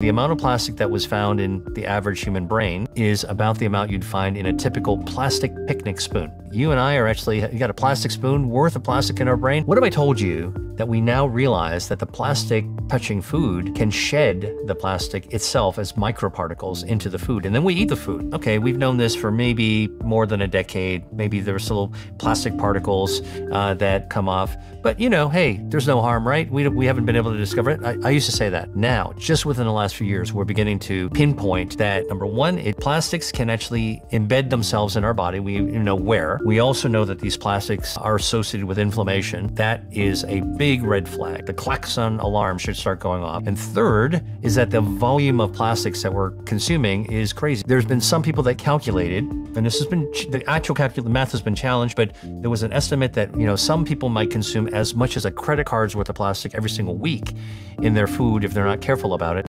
The amount of plastic that was found in the average human brain is about the amount you'd find in a typical plastic picnic spoon. You and I are actually, you got a plastic spoon worth of plastic in our brain. What if I told you that we now realize that the plastic touching food can shed the plastic itself as microparticles into the food, and then we eat the food? Okay, we've known this for maybe more than a decade. Maybe there's still plastic particles uh, that come off, but you know, hey, there's no harm, right? We, we haven't been able to discover it. I, I used to say that. Now, just within the last few years, we're beginning to pinpoint that number one, it, plastics can actually embed themselves in our body. We know where. We also know that these plastics are associated with inflammation. That is a big red flag. The klaxon alarm should start going off. And third is that the volume of plastics that we're consuming is crazy. There's been some people that calculated, and this has been the actual calculate math has been challenged, but there was an estimate that you know some people might consume as much as a credit card's worth of plastic every single week in their food if they're not careful about it.